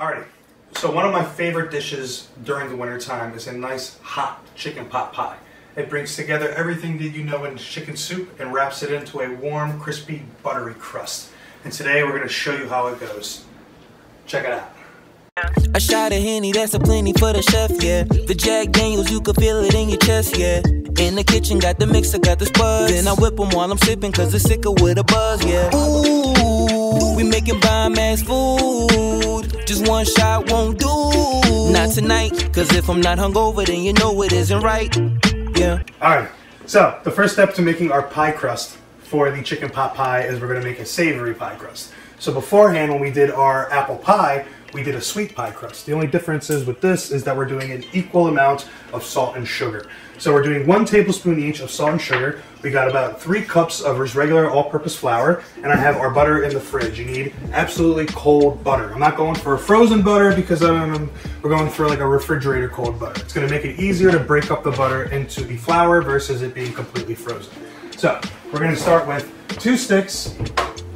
Alrighty, so one of my favorite dishes during the winter time is a nice hot chicken pot pie. It brings together everything that you know in chicken soup and wraps it into a warm, crispy, buttery crust. And today we're to show you how it goes. Check it out. A shot of Henny, that's a plenty for the chef, yeah. The Jack Daniels, you can feel it in your chest, yeah. In the kitchen, got the mixer, got the spuds. Then I whip them while I'm sipping, cause it's sicker with a buzz, yeah. Ooh, we making bomb ass food. Just one shot won't do. Not tonight, cause if I'm not hungover, then you know it isn't right, yeah. Alright, so the first step to making our pie crust for the chicken pot pie is we're going to make a savory pie crust. So beforehand, when we did our apple pie, we did a sweet pie crust. The only difference is with this is that we're doing an equal amount of salt and sugar. So we're doing one tablespoon each of salt and sugar. We got about three cups of regular all-purpose flour, and I have our butter in the fridge. You need absolutely cold butter. I'm not going for a frozen butter because um, we're going for like a refrigerator cold butter. It's gonna make it easier to break up the butter into the flour versus it being completely frozen. So we're gonna start with two sticks.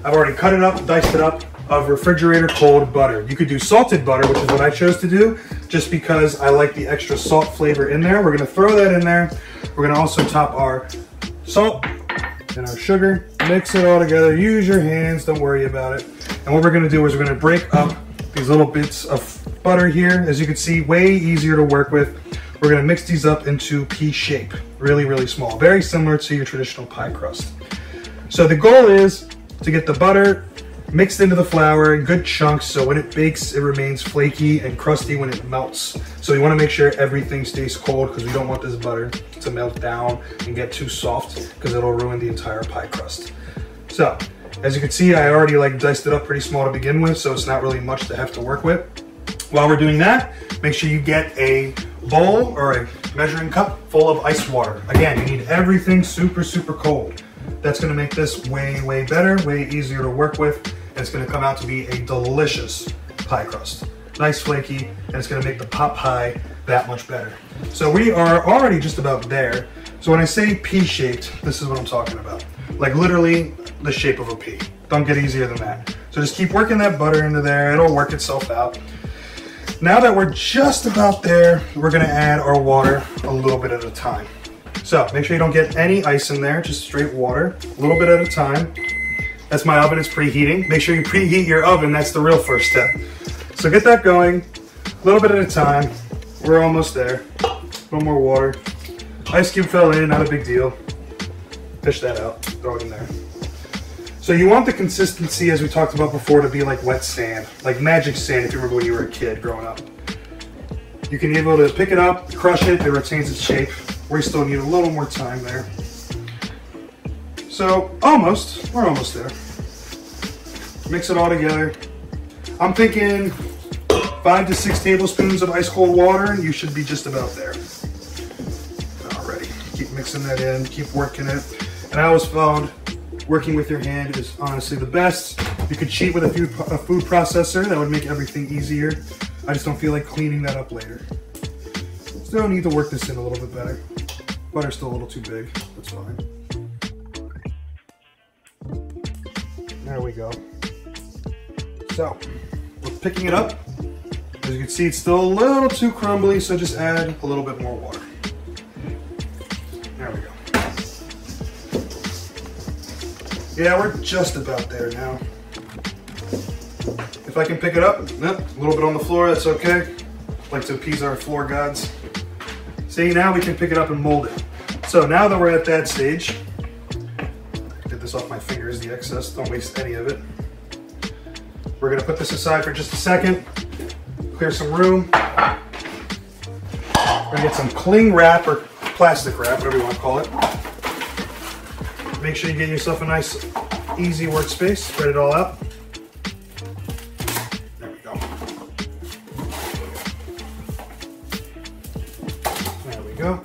I've already cut it up, diced it up, of refrigerator cold butter. You could do salted butter, which is what I chose to do, just because I like the extra salt flavor in there. We're gonna throw that in there. We're gonna also top our salt and our sugar, mix it all together. Use your hands, don't worry about it. And what we're gonna do is we're gonna break up these little bits of butter here. As you can see, way easier to work with. We're gonna mix these up into pea shape, really, really small. Very similar to your traditional pie crust. So the goal is to get the butter mixed into the flour in good chunks so when it bakes it remains flaky and crusty when it melts. So you want to make sure everything stays cold because we don't want this butter to melt down and get too soft because it'll ruin the entire pie crust. So as you can see I already like diced it up pretty small to begin with so it's not really much to have to work with. While we're doing that, make sure you get a bowl or a measuring cup full of ice water. Again, you need everything super, super cold. That's gonna make this way, way better, way easier to work with. It's gonna come out to be a delicious pie crust. Nice flaky, and it's gonna make the pot pie that much better. So we are already just about there. So when I say pea shaped, this is what I'm talking about. Like literally the shape of a pea. Don't get easier than that. So just keep working that butter into there. It'll work itself out. Now that we're just about there, we're gonna add our water a little bit at a time. So make sure you don't get any ice in there, just straight water, a little bit at a time. That's my oven, it's preheating. Make sure you preheat your oven, that's the real first step. So get that going, a little bit at a time. We're almost there. A little more water. Ice cube fell in, not a big deal. Fish that out, throw it in there. So you want the consistency, as we talked about before, to be like wet sand, like magic sand if you remember when you were a kid growing up. You can be able to pick it up, crush it, it retains its shape. We still need a little more time there. So almost, we're almost there. Mix it all together. I'm thinking five to six tablespoons of ice cold water. And you should be just about there. Alrighty, keep mixing that in, keep working it. And I always found working with your hand is honestly the best. You could cheat with a, few, a food processor, that would make everything easier. I just don't feel like cleaning that up later. Still need to work this in a little bit better. Butter's still a little too big, that's fine. There we go. So, we're picking it up. As you can see, it's still a little too crumbly, so just add a little bit more water. There we go. Yeah, we're just about there now. If I can pick it up, yep, a little bit on the floor, that's okay. Like to appease our floor gods. See, now we can pick it up and mold it. So now that we're at that stage, get this off my fingers, the excess, don't waste any of it. We're gonna put this aside for just a second, clear some room. We're gonna get some cling wrap or plastic wrap, whatever you wanna call it. Make sure you get yourself a nice, easy workspace, spread it all out. There we go. There we go.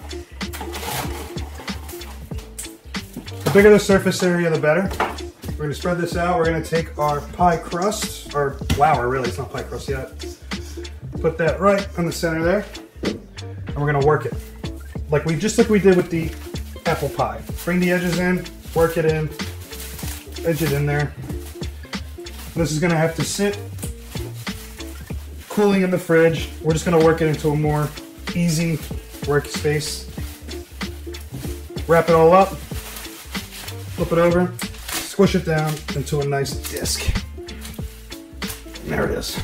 The bigger the surface area, the better. We're gonna spread this out. We're gonna take our pie crust, or flour really, it's not pie crust yet. Put that right in the center there. And we're gonna work it. Like we, just like we did with the apple pie. Bring the edges in, work it in, edge it in there. This is gonna have to sit cooling in the fridge. We're just gonna work it into a more easy workspace. Wrap it all up, flip it over, squish it down into a nice disc. There it is.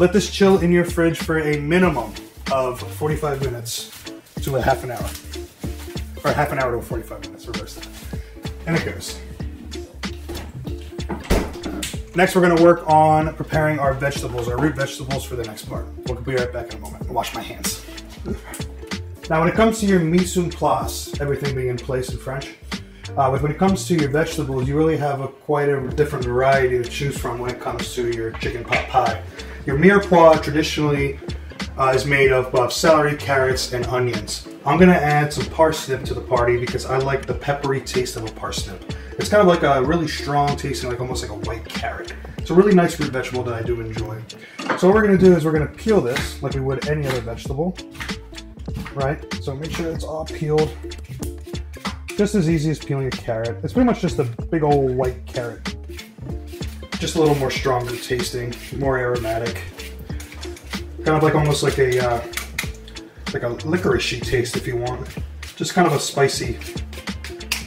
Let this chill in your fridge for a minimum of 45 minutes to a half an hour. Or half an hour to 45 minutes, reverse that. And it goes. Next, we're gonna work on preparing our vegetables, our root vegetables for the next part. We'll be right back in a moment. Wash my hands. Now, when it comes to your mise en place, everything being in place in French, uh, when it comes to your vegetables, you really have a, quite a different variety to choose from when it comes to your chicken pot pie. Your mirepoix traditionally uh, is made of uh, celery, carrots, and onions. I'm gonna add some parsnip to the party because I like the peppery taste of a parsnip. It's kind of like a really strong tasting, like almost like a white carrot. It's a really nice root vegetable that I do enjoy. So what we're gonna do is we're gonna peel this like we would any other vegetable, right? So make sure it's all peeled. Just as easy as peeling a carrot. It's pretty much just a big old white carrot. Just a little more stronger tasting, more aromatic. Kind of like almost like a uh, like a licoricey taste if you want. Just kind of a spicy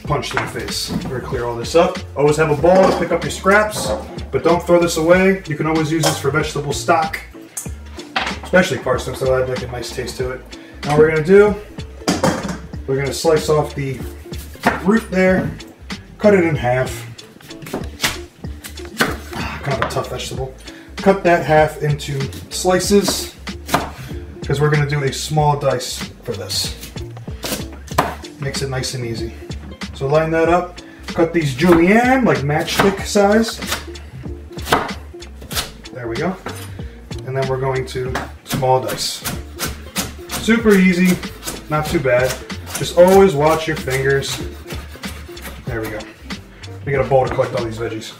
punch to the face. We're gonna clear all this up. Always have a bowl to pick up your scraps, but don't throw this away. You can always use this for vegetable stock, especially parsnips, so add like a nice taste to it. Now we're gonna do, we're gonna slice off the root there, cut it in half. Ah, kind of a tough vegetable. Cut that half into slices because we're going to do a small dice for this. Makes it nice and easy. So line that up. Cut these julienne like matchstick size. There we go. And then we're going to small dice. Super easy, not too bad. Just always watch your fingers. There we go. We got a bowl to collect all these veggies.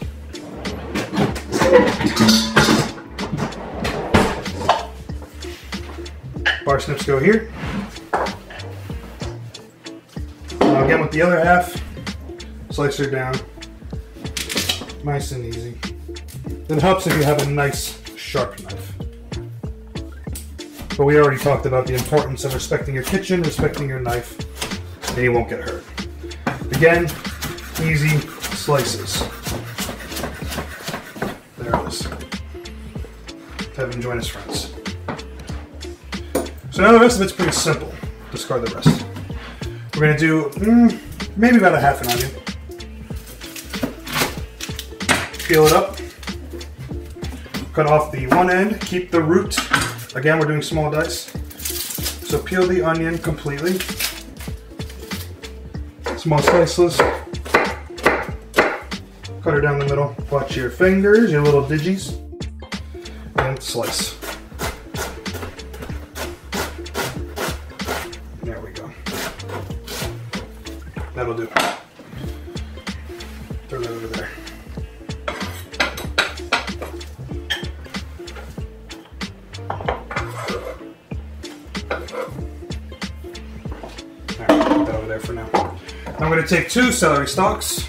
Parsnips go here. Now again with the other half, slice her down. Nice and easy. It helps if you have a nice sharp knife. But we already talked about the importance of respecting your kitchen, respecting your knife, and you won't get hurt. Again, easy slices. There it is. Have him join his friends. So now the rest of it's pretty simple. Discard the rest. We're gonna do mm, maybe about a half an onion. Peel it up. Cut off the one end. Keep the root. Again, we're doing small dice. So peel the onion completely. Small slices. Cut her down the middle. Watch your fingers, your little digits. And slice. Take two celery stalks.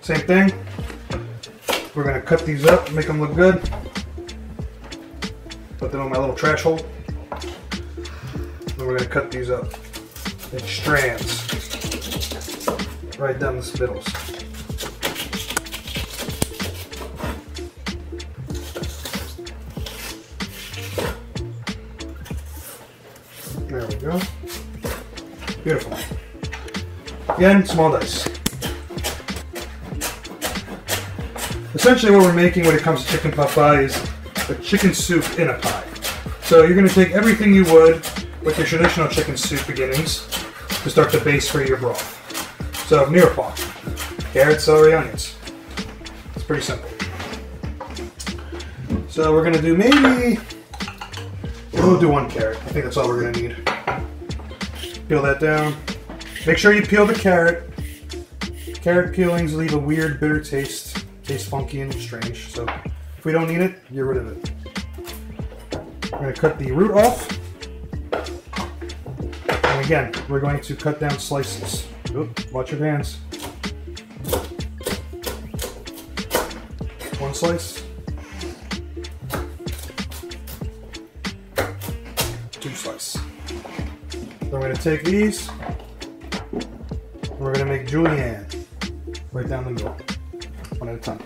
Same thing. We're going to cut these up, make them look good. Put them in my little trash hole. Then we're to cut these up in strands. Right down the middles. There we go. Beautiful. Again, small dice. Essentially what we're making when it comes to chicken pot pie is a chicken soup in a pie. So you're going to take everything you would with your traditional chicken soup beginnings to start the base for your broth. So mirepoix, carrots, celery, onions. It's pretty simple. So we're going to do maybe, we'll do one carrot. I think that's all we're going to need. Peel that down. Make sure you peel the carrot. Carrot peelings leave a weird bitter taste. Tastes funky and strange. So if we don't need it, get rid of it. We're gonna cut the root off. And again, we're going to cut down slices. Oop, watch your hands. One slice. Two slice. So I'm gonna take these, julienne right down the middle, one at a time.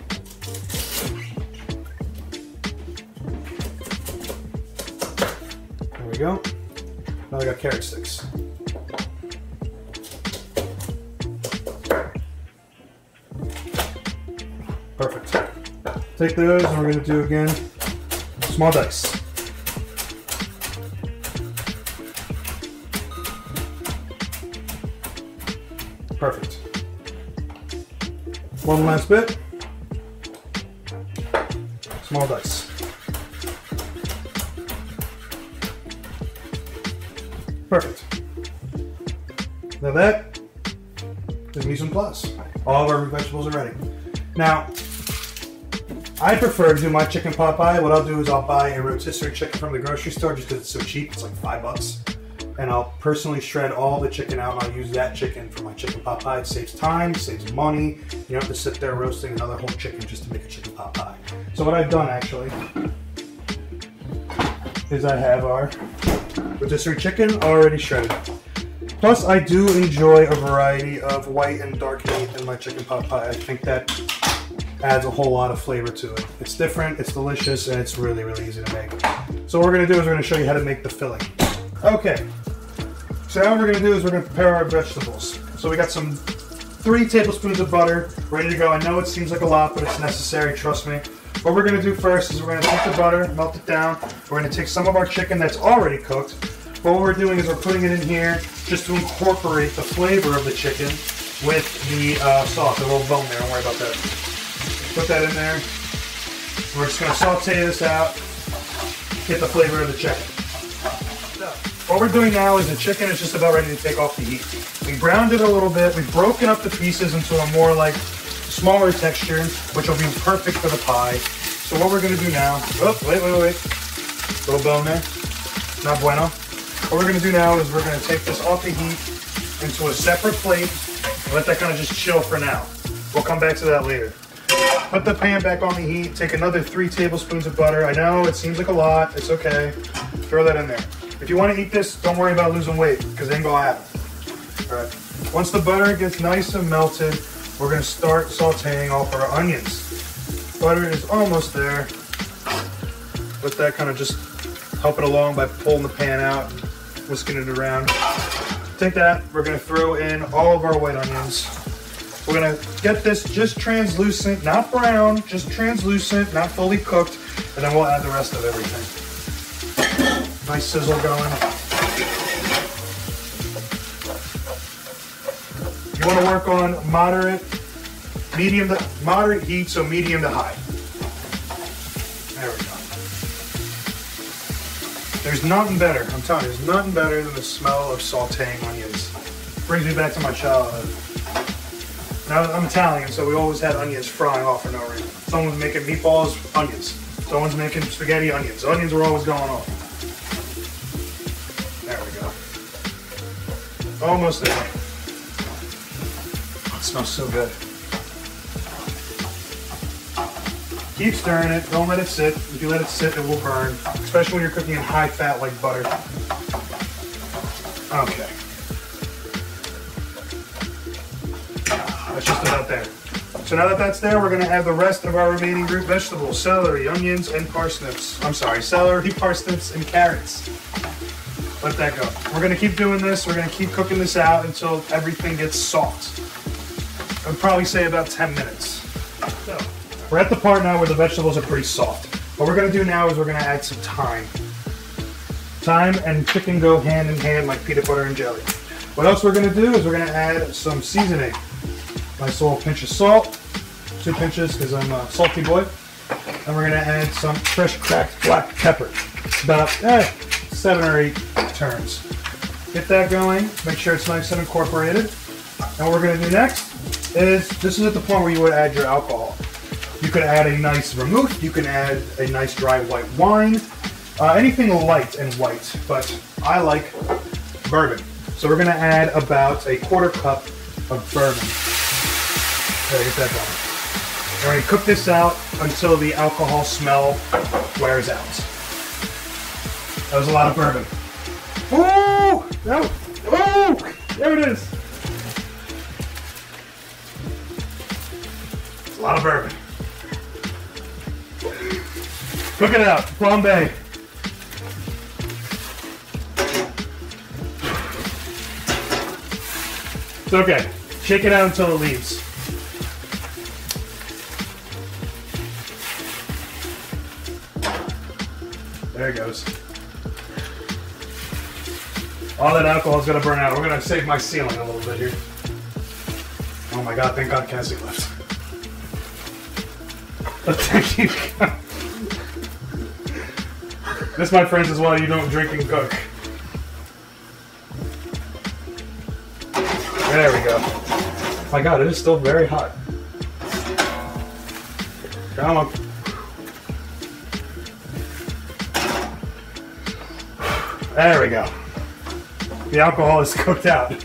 There we go. Now I got carrot sticks. Perfect. Take those and we're gonna do again small dice. One last bit. Small dice. Perfect. Now that is mise en place. All of our vegetables are ready. Now, I prefer to do my chicken pot pie. What I'll do is I'll buy a rotisserie chicken from the grocery store just because it's so cheap. It's like five bucks. And I'll personally shred all the chicken out and I'll use that chicken for my chicken pot pie. It saves time, saves money. You don't have to sit there roasting another whole chicken just to make a chicken pot pie. So what I've done actually is I have our rotisserie chicken already shredded. Plus, I do enjoy a variety of white and dark meat in my chicken pot pie. I think that adds a whole lot of flavor to it. It's different, it's delicious, and it's really, really easy to make. So what we're gonna do is we're gonna show you how to make the filling. Okay, so now what we're gonna do is we're gonna prepare our vegetables. So we got some three tablespoons of butter ready to go. I know it seems like a lot, but it's necessary, trust me. What we're gonna do first is we're gonna take the butter, melt it down. We're gonna take some of our chicken that's already cooked. What we're doing is we're putting it in here just to incorporate the flavor of the chicken with the uh, sauce. A little bone there, don't worry about that. Put that in there. We're just gonna saute this out, get the flavor of the chicken. What we're doing now is the chicken is just about ready to take off the heat. We browned it a little bit. We've broken up the pieces into a more like smaller texture, which will be perfect for the pie. So what we're gonna do now, oh, wait, wait, wait. Little bone there, not bueno. What we're gonna do now is we're gonna take this off the heat into a separate plate and let that kind of just chill for now. We'll come back to that later. Put the pan back on the heat, take another three tablespoons of butter. I know it seems like a lot, it's okay. Throw that in there. If you want to eat this, don't worry about losing weight, because it ain't gonna happen. All right. Once the butter gets nice and melted, we're gonna start sauteing off our onions. Butter is almost there. Let that kind of just help it along by pulling the pan out whisking it around. Take that, we're gonna throw in all of our white onions. We're gonna get this just translucent, not brown, just translucent, not fully cooked, and then we'll add the rest of everything. Nice sizzle going. You wanna work on moderate, medium to, moderate heat, so medium to high. There we go. There's nothing better, I'm telling you, there's nothing better than the smell of sauteing onions. Brings me back to my childhood. Now, I'm Italian, so we always had onions frying off for no reason. Someone's making meatballs, onions. Someone's making spaghetti, onions. Onions were always going off. Almost there. It smells so good. Keep stirring it. Don't let it sit. If you let it sit, it will burn, especially when you're cooking in high fat like butter. Okay. That's just about there. So now that that's there, we're gonna add the rest of our remaining root vegetables, celery, onions, and parsnips. I'm sorry, celery, parsnips, and carrots. Let that go. We're gonna keep doing this. We're gonna keep cooking this out until everything gets soft. I'd probably say about 10 minutes. So, we're at the part now where the vegetables are pretty soft. What we're gonna do now is we're gonna add some thyme. Thyme and chicken go hand in hand like peanut butter and jelly. What else we're gonna do is we're gonna add some seasoning. Nice little pinch of salt, two pinches because I'm a salty boy. And we're gonna add some fresh cracked black pepper. About eh, seven or eight turns. Get that going, make sure it's nice and incorporated. And what we're gonna do next is, this is at the point where you would add your alcohol. You could add a nice vermouth, you can add a nice dry white wine, uh, anything light and white, but I like bourbon. So we're gonna add about a quarter cup of bourbon. There, get that going. We're cook this out until the alcohol smell wears out. That was a lot of bourbon. Oh, no. Oh, there it is. It's a lot of bourbon. Cook it out, flambe. It's okay. Shake it out until it leaves. There it goes. All that alcohol is gonna burn out. We're gonna save my ceiling a little bit here. Oh my god, thank god Cassie left. This, my friends, is why you don't drink and cook. There we go. my god, it is still very hot. Come on. There we go. The alcohol is cooked out. I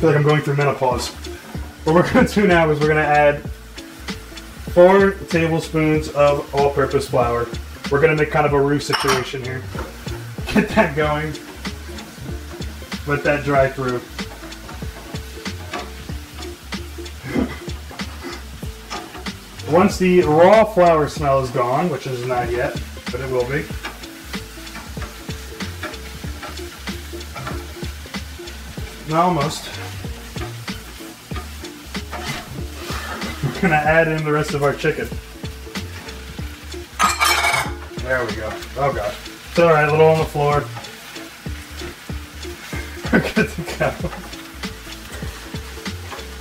feel like I'm going through menopause. What we're to do now is we're to add four tablespoons of all-purpose flour. We're to make kind of a roux situation here. Get that going. Let that dry through. Once the raw flour smell is gone, which is not yet, but it will be, Almost. We're gonna add in the rest of our chicken. There we go. Oh god. It's alright, a little on the floor. We're good to go.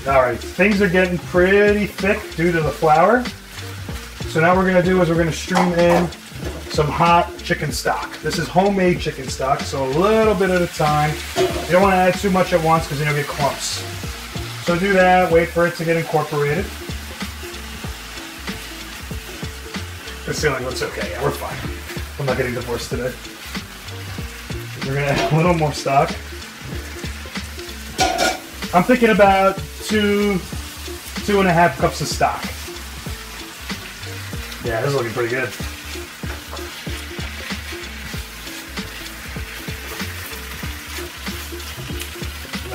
Alright, things are getting pretty thick due to the flour. So now we're gonna do is we're gonna stream in some hot chicken stock. This is homemade chicken stock, so a little bit at a time. You don't want to add too much at once because then you'll get clumps. So do that, wait for it to get incorporated. The ceiling looks okay, yeah, we're fine. I'm not getting divorced today. We're gonna add a little more stock. I'm thinking about two, two and a half cups of stock. Yeah, this is looking pretty good.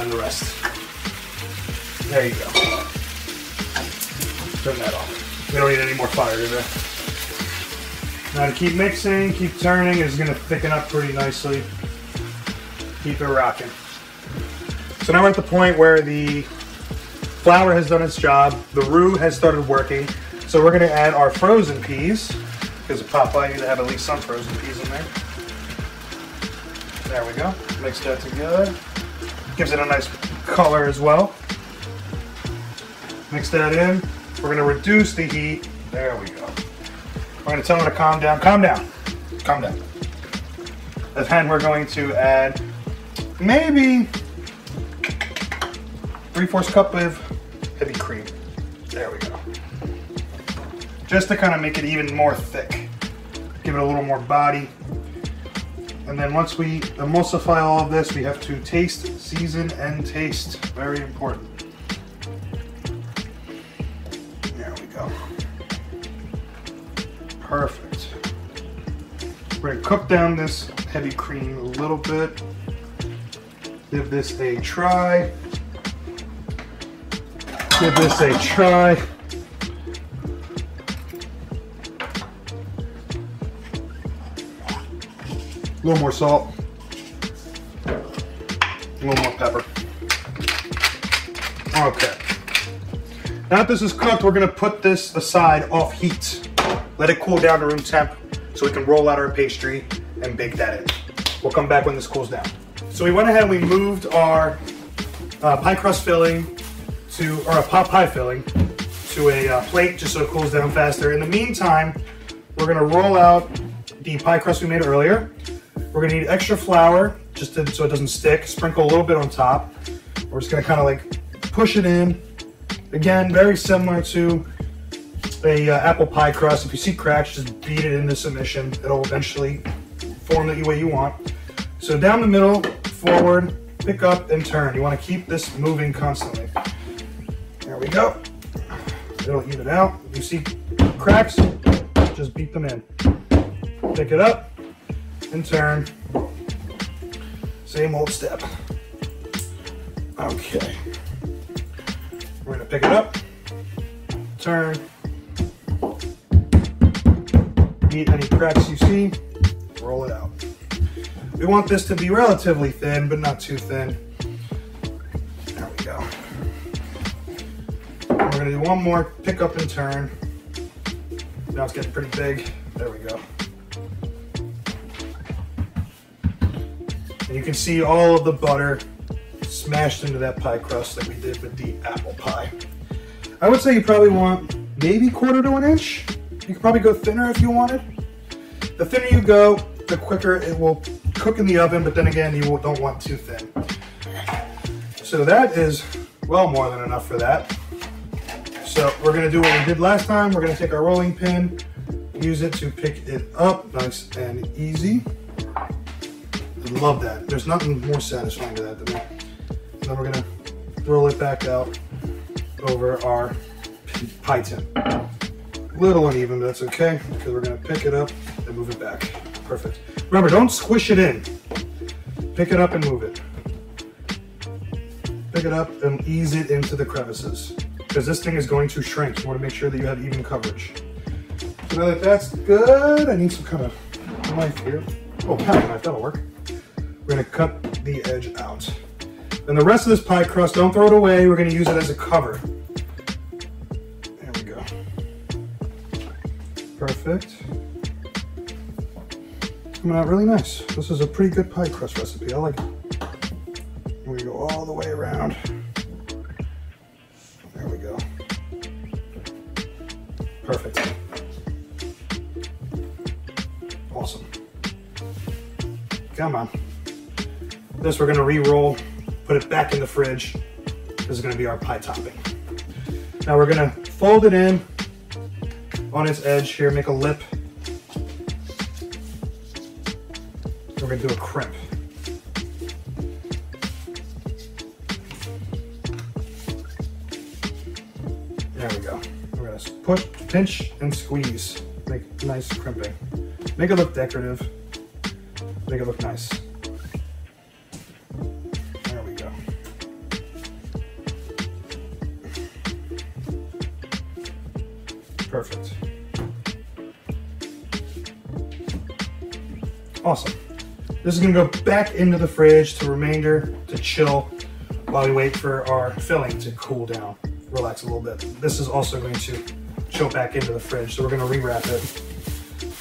And the rest. There you go. Turn that off. We don't need any more fire today. Now to keep mixing, keep turning, going to thicken up pretty nicely. Keep it rocking. So now we're at the point where the flour has done its job, the roux has started working, so we're to add our frozen peas, because of Popeye, you to have at least some frozen peas in there. There we go. Mix that together. Gives it a nice color as well. Mix that in. We're gonna reduce the heat. There we go. We're gonna tell it to calm down. Calm down. Calm down. And then we're going to add maybe three-fourths cup of heavy cream. There we go. Just to kind of make it even more thick. Give it a little more body. And then once we emulsify all of this, we have to taste, season, and taste. Very important. There we go. Perfect. We're gonna cook down this heavy cream a little bit. Give this a try. Give this a try. A little more salt. A little more pepper. Okay. Now that this is cooked, we're gonna put this aside off heat. Let it cool down to room temp so we can roll out our pastry and bake that in. We'll come back when this cools down. So we went ahead and we moved our uh, pie crust filling to, or a pot pie filling to a uh, plate just so it cools down faster. In the meantime, we're gonna roll out the pie crust we made earlier. We're gonna need extra flour just to, so it doesn't stick. Sprinkle a little bit on top. We're just gonna kind of like push it in. Again, very similar to a uh, apple pie crust. If you see cracks, just beat it into submission. It'll eventually form the way you want. So down the middle, forward, pick up and turn. You wanna keep this moving constantly. There we go. It'll even out. If you see cracks, just beat them in. Pick it up, and turn. Same old step. Okay. We're gonna pick it up, turn, meet any cracks you see, roll it out. We want this to be relatively thin, but not too thin. There we go. We're gonna do one more pick up and turn. Now it's getting pretty big. There we go. And you can see all of the butter smashed into that pie crust that we did with the apple pie. I would say you probably want maybe quarter to an inch. You could probably go thinner if you wanted. The thinner you go, the quicker it will cook in the oven, but then again, you don't want too thin. So that is well more than enough for that. So we're gonna do what we did last time. We're gonna take our rolling pin, use it to pick it up nice and easy. Love that. There's nothing more satisfying to that than that. Then we're gonna roll it back out over our pie tin. Little uneven, but that's okay, because we're gonna pick it up and move it back. Perfect. Remember, don't squish it in. Pick it up and move it. Pick it up and ease it into the crevices because this thing is going to shrink. You want to make sure that you have even coverage. So now that that's good, I need some kind of knife here. Oh, pound knife, that'll work. We're gonna cut the edge out. And the rest of this pie crust, don't throw it away. We're gonna use it as a cover. There we go. Perfect. Coming out really nice. This is a pretty good pie crust recipe. I like it. We go all the way around. There we go. Perfect. Awesome. Come on. This we're gonna re-roll, put it back in the fridge. This is gonna be our pie topping. Now we're gonna fold it in on its edge here, make a lip. We're gonna do a crimp. There we go. We're gonna put, pinch, and squeeze. Make nice crimping. Make it look decorative. Make it look nice. Awesome. This is gonna go back into the fridge to remainder to chill while we wait for our filling to cool down, relax a little bit. This is also going to chill back into the fridge, so we're gonna rewrap it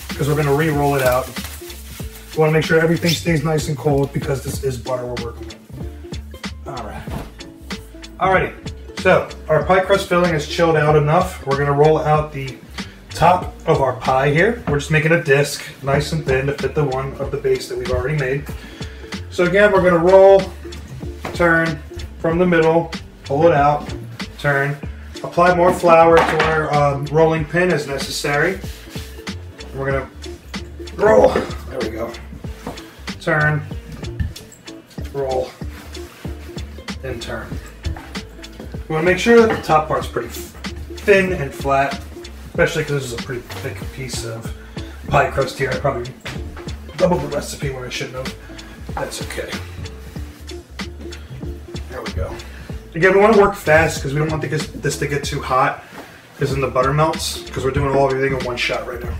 because we're gonna re-roll it out. We wanna make sure everything stays nice and cold because this is butter we're working with. All right. Alrighty, so our pie crust filling is chilled out enough. We're gonna roll out the top of our pie here. We're just making a disc, nice and thin to fit the one of the base that we've already made. So again, we're gonna roll, turn from the middle, pull it out, turn, apply more flour to our um, rolling pin as necessary. We're gonna roll, there we go. Turn, roll, and turn. We wanna make sure that the top part's pretty thin and flat, especially because this is a pretty thick piece of pie crust here. I probably doubled the recipe when I shouldn't have. That's okay. There we go. Again, we want to work fast because we don't want this, this to get too hot because then the butter melts because we're doing all everything in one shot right now.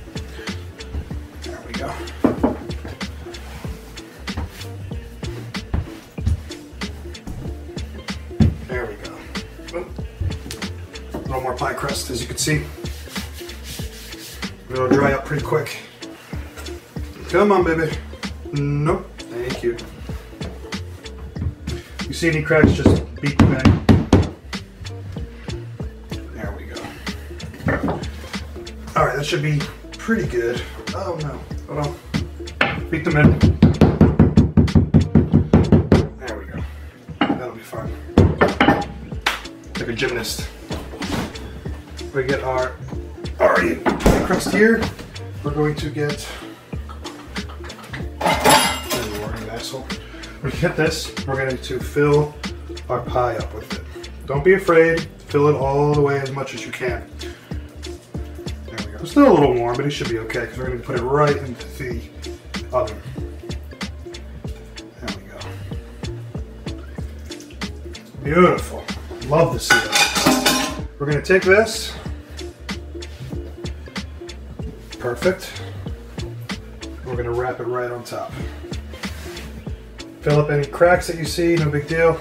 There we go. There we go. A little more pie crust as you can see. It'll dry up pretty quick. Come on, baby. Nope. Thank you. You see any cracks, just beat the bag. There we go. All right, that should be pretty good. Oh no, hold on. Beat them in. There we go. That'll be fine. Like a gymnast. We get our already crust here. We're going to get. We get this. We're going to fill our pie up with it. Don't be afraid. Fill it all the way as much as you can. There we go. It's still a little warm, but it should be okay because we're going to put it right into the oven. There we go. Beautiful. Love to see that. We're gonna take this. Perfect. We're gonna wrap it right on top. Fill up any cracks that you see, no big deal.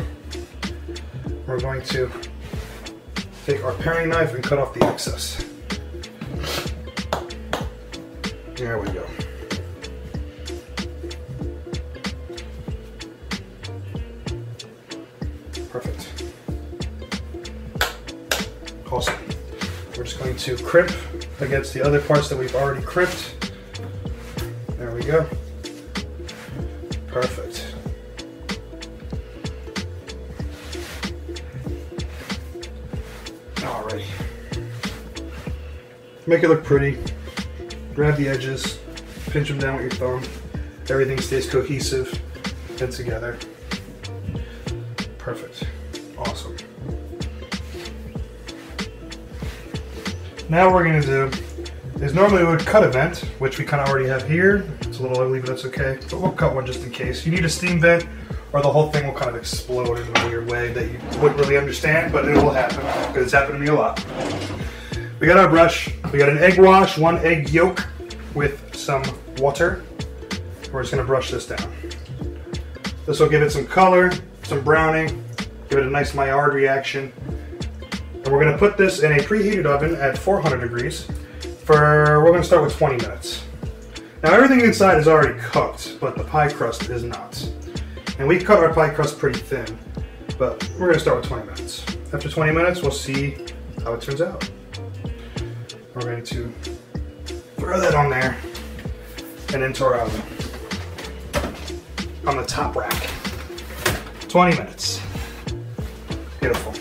We're going to take our paring knife and cut off the excess. There we go. Perfect. Awesome. We're just going to crimp against the other parts that we've already crimped. There we go. Perfect. Alrighty. Make it look pretty. Grab the edges, pinch them down with your thumb. Everything stays cohesive and together. Perfect. Awesome. Now what we're gonna do is normally we would cut a vent, which we kind of already have here. It's a little ugly, but that's okay. But we'll cut one just in case. You need a steam vent, or the whole thing will kind of explode in a weird way that you wouldn't really understand, but it will happen because it's happened to me a lot. We got our brush. We got an egg wash, one egg yolk with some water. We're just gonna brush this down. This will give it some color, some browning, give it a nice Maillard reaction. And we're gonna put this in a preheated oven at 400 degrees for, we're gonna start with 20 minutes. Now everything inside is already cooked, but the pie crust is not. And we cut our pie crust pretty thin, but we're gonna start with 20 minutes. After 20 minutes, we'll see how it turns out. We're going to throw that on there and into our oven on the top rack. 20 minutes. Beautiful.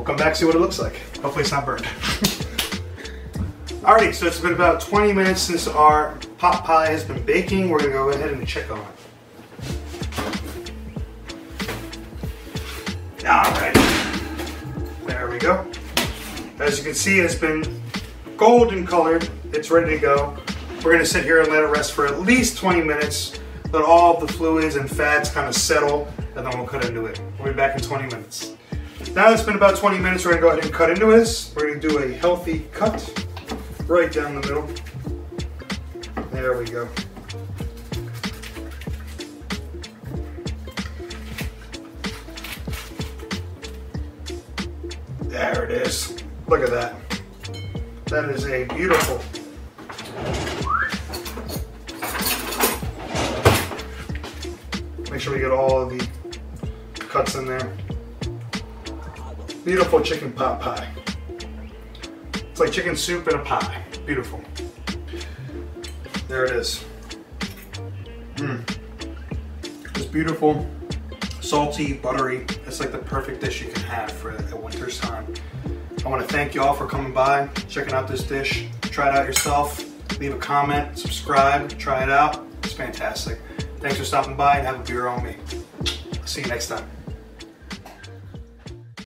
We'll come back see what it looks like. Hopefully it's not burned. Alrighty, so it's been about 20 minutes since our pot pie has been baking. We're gonna go ahead and check on it. Alright. There we go. As you can see, it's been golden colored. It's ready to go. We're gonna sit here and let it rest for at least 20 minutes. Let all the fluids and fats kind of settle, and then we'll cut into it. We'll be back in 20 minutes. Now it's been about 20 minutes, we're gonna go ahead and cut into this. We're gonna do a healthy cut right down the middle. There we go. There it is. Look at that. That is a beautiful. Make sure we get all of the Beautiful chicken pot pie. It's like chicken soup in a pie. Beautiful. There it is. Mmm. It's beautiful, salty, buttery. It's like the perfect dish you can have for a winter's time. I want to thank you all for coming by, checking out this dish. Try it out yourself. Leave a comment, subscribe, try it out. It's fantastic. Thanks for stopping by and have a beer on me. See you next time.